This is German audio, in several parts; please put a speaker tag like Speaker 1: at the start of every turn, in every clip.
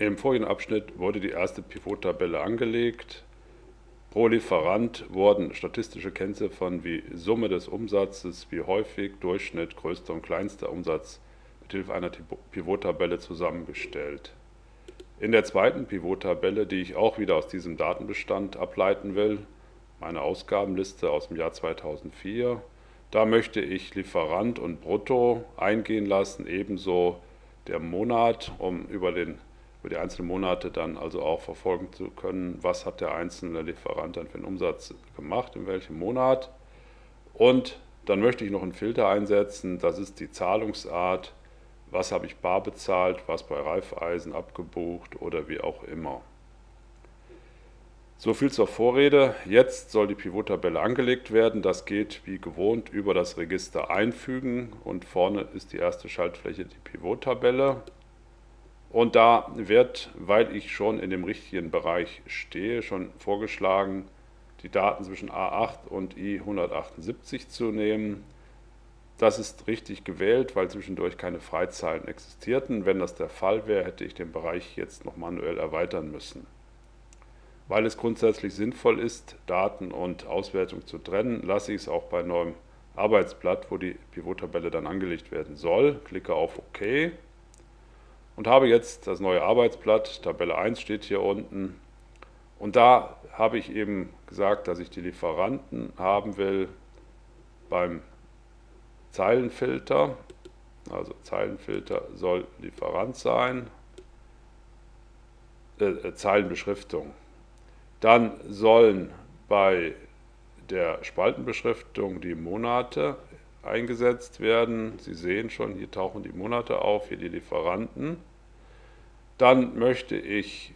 Speaker 1: Im vorigen Abschnitt wurde die erste Pivot-Tabelle angelegt. Pro Lieferant wurden statistische Kennziffern wie Summe des Umsatzes, wie häufig, Durchschnitt, größter und kleinster Umsatz mit Hilfe einer Pivot-Tabelle zusammengestellt. In der zweiten Pivot-Tabelle, die ich auch wieder aus diesem Datenbestand ableiten will, meine Ausgabenliste aus dem Jahr 2004, da möchte ich Lieferant und Brutto eingehen lassen, ebenso der Monat, um über den über die einzelnen Monate dann also auch verfolgen zu können, was hat der einzelne Lieferant dann für einen Umsatz gemacht, in welchem Monat. Und dann möchte ich noch einen Filter einsetzen, das ist die Zahlungsart, was habe ich bar bezahlt, was bei Reifeisen abgebucht oder wie auch immer. So viel zur Vorrede. Jetzt soll die Pivot-Tabelle angelegt werden. Das geht wie gewohnt über das Register einfügen und vorne ist die erste Schaltfläche die Pivot-Tabelle. Und da wird, weil ich schon in dem richtigen Bereich stehe, schon vorgeschlagen, die Daten zwischen A8 und I178 zu nehmen. Das ist richtig gewählt, weil zwischendurch keine Freizahlen existierten. Wenn das der Fall wäre, hätte ich den Bereich jetzt noch manuell erweitern müssen. Weil es grundsätzlich sinnvoll ist, Daten und Auswertung zu trennen, lasse ich es auch bei neuem Arbeitsblatt, wo die Pivot-Tabelle dann angelegt werden soll. Klicke auf OK und habe jetzt das neue Arbeitsblatt, Tabelle 1 steht hier unten. Und da habe ich eben gesagt, dass ich die Lieferanten haben will beim Zeilenfilter. Also Zeilenfilter soll Lieferant sein, äh, äh Zeilenbeschriftung. Dann sollen bei der Spaltenbeschriftung die Monate eingesetzt werden. Sie sehen schon, hier tauchen die Monate auf, hier die Lieferanten. Dann möchte ich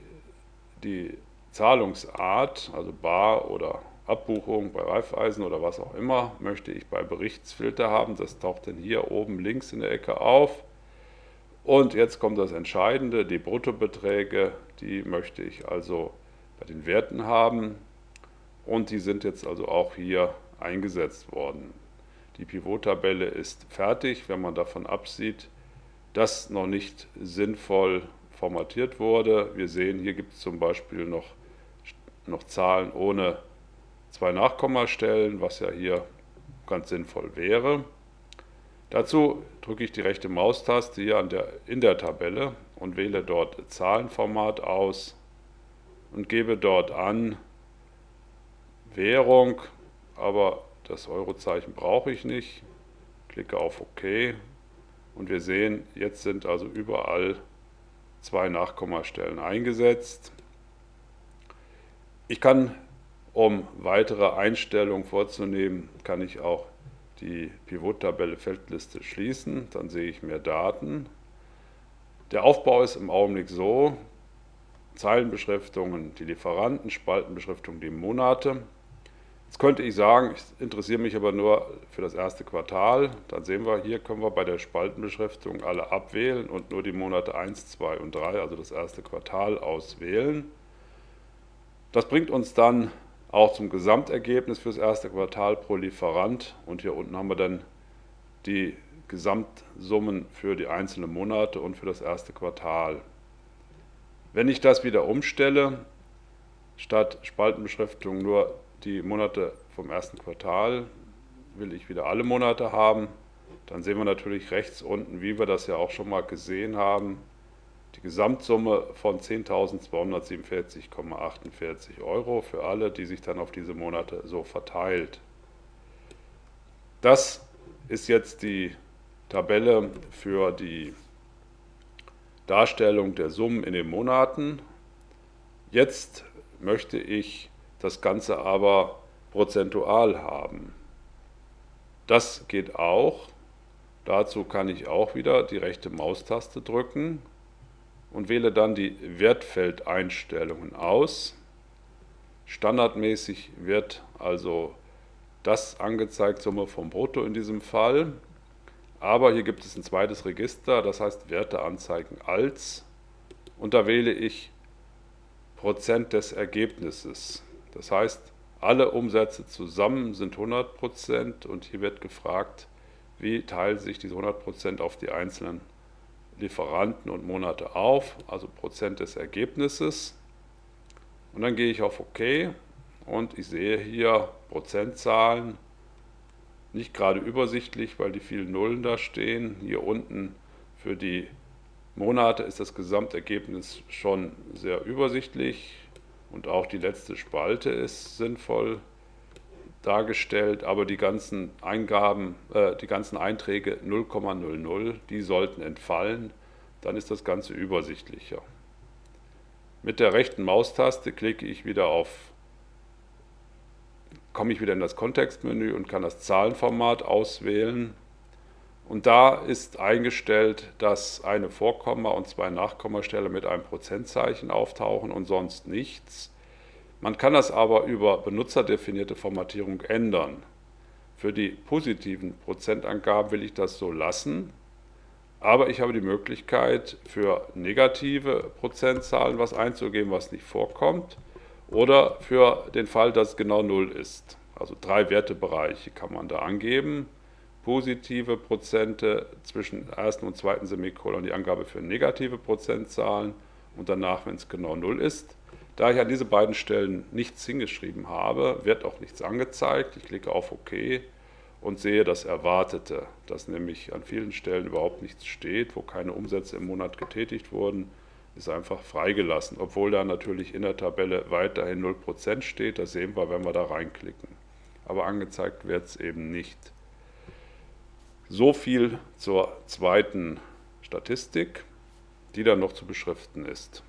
Speaker 1: die Zahlungsart, also Bar oder Abbuchung bei Reifeisen oder was auch immer, möchte ich bei Berichtsfilter haben. Das taucht dann hier oben links in der Ecke auf. Und jetzt kommt das Entscheidende, die Bruttobeträge, die möchte ich also bei den Werten haben. Und die sind jetzt also auch hier eingesetzt worden. Die Pivot-Tabelle ist fertig, wenn man davon absieht, dass noch nicht sinnvoll formatiert wurde. Wir sehen, hier gibt es zum Beispiel noch, noch Zahlen ohne zwei Nachkommastellen, was ja hier ganz sinnvoll wäre. Dazu drücke ich die rechte Maustaste hier der, in der Tabelle und wähle dort Zahlenformat aus und gebe dort an Währung, aber das Eurozeichen brauche ich nicht. Klicke auf OK und wir sehen, jetzt sind also überall zwei Nachkommastellen eingesetzt. Ich kann, um weitere Einstellungen vorzunehmen, kann ich auch die Pivot-Tabelle Feldliste schließen. Dann sehe ich mehr Daten. Der Aufbau ist im Augenblick so, Zeilenbeschriftungen die Lieferanten, Spaltenbeschriftungen die Monate. Jetzt könnte ich sagen, ich interessiere mich aber nur für das erste Quartal. Dann sehen wir, hier können wir bei der Spaltenbeschriftung alle abwählen und nur die Monate 1, 2 und 3, also das erste Quartal, auswählen. Das bringt uns dann auch zum Gesamtergebnis für das erste Quartal pro Lieferant. Und hier unten haben wir dann die Gesamtsummen für die einzelnen Monate und für das erste Quartal. Wenn ich das wieder umstelle, statt Spaltenbeschriftung nur die Monate vom ersten Quartal will ich wieder alle Monate haben. Dann sehen wir natürlich rechts unten, wie wir das ja auch schon mal gesehen haben, die Gesamtsumme von 10.247,48 Euro für alle, die sich dann auf diese Monate so verteilt. Das ist jetzt die Tabelle für die Darstellung der Summen in den Monaten. Jetzt möchte ich das Ganze aber prozentual haben. Das geht auch. Dazu kann ich auch wieder die rechte Maustaste drücken und wähle dann die Wertfeldeinstellungen aus. Standardmäßig wird also das angezeigt, Summe vom Brutto in diesem Fall. Aber hier gibt es ein zweites Register, das heißt Werte anzeigen als. Und da wähle ich Prozent des Ergebnisses. Das heißt, alle Umsätze zusammen sind 100% und hier wird gefragt, wie teilen sich diese 100% auf die einzelnen Lieferanten und Monate auf, also Prozent des Ergebnisses. Und dann gehe ich auf OK und ich sehe hier Prozentzahlen, nicht gerade übersichtlich, weil die vielen Nullen da stehen. Hier unten für die Monate ist das Gesamtergebnis schon sehr übersichtlich und auch die letzte Spalte ist sinnvoll dargestellt, aber die ganzen Eingaben, äh, die ganzen Einträge 0,00, die sollten entfallen, dann ist das Ganze übersichtlicher. Mit der rechten Maustaste klicke ich wieder auf, komme ich wieder in das Kontextmenü und kann das Zahlenformat auswählen. Und da ist eingestellt, dass eine Vorkomma- und zwei Nachkommastelle mit einem Prozentzeichen auftauchen und sonst nichts. Man kann das aber über benutzerdefinierte Formatierung ändern. Für die positiven Prozentangaben will ich das so lassen, aber ich habe die Möglichkeit, für negative Prozentzahlen was einzugeben, was nicht vorkommt, oder für den Fall, dass es genau 0 ist. Also drei Wertebereiche kann man da angeben. Positive Prozente zwischen ersten und zweiten Semikolon, die Angabe für negative Prozentzahlen und danach, wenn es genau 0 ist. Da ich an diese beiden Stellen nichts hingeschrieben habe, wird auch nichts angezeigt. Ich klicke auf OK und sehe das Erwartete, dass nämlich an vielen Stellen überhaupt nichts steht, wo keine Umsätze im Monat getätigt wurden, ist einfach freigelassen, obwohl da natürlich in der Tabelle weiterhin 0% steht. Das sehen wir, wenn wir da reinklicken. Aber angezeigt wird es eben nicht. So viel zur zweiten Statistik, die dann noch zu beschriften ist.